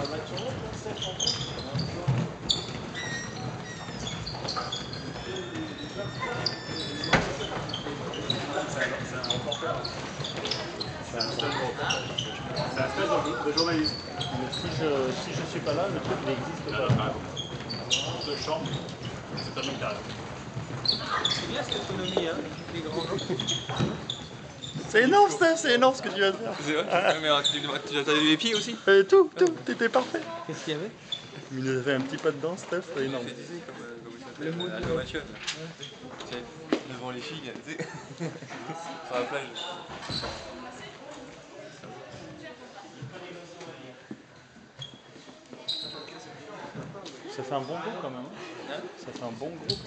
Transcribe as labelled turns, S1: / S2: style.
S1: C'est un stage de, journaliste. Si je je suis pas là, le truc n'existe pas.
S2: de chambre, c'est un carré.
S3: C'est bien cette autonomie, hein, les grands.
S1: C'est énorme, Steph, c'est énorme ce que tu viens de faire.
S4: C'est vrai Mais euh, tu, tu as vu les pieds aussi
S1: Euh, tout, tout, t'étais parfait.
S3: Qu'est-ce qu'il y avait?
S1: Il nous a fait un petit pas dedans, Steph, c'est énorme.
S4: Euh, euh, animation. Tu sais, Devant les filles, tu sais. Sur la plage.
S1: Ça fait un bon groupe quand même. hein.
S4: Hein?
S1: Ça fait un bon groupe.